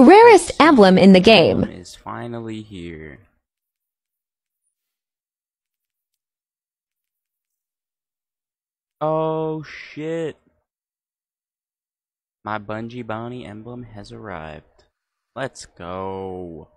Rarest emblem in the game. Is finally here. Oh shit. My Bungie Bounty emblem has arrived. Let's go.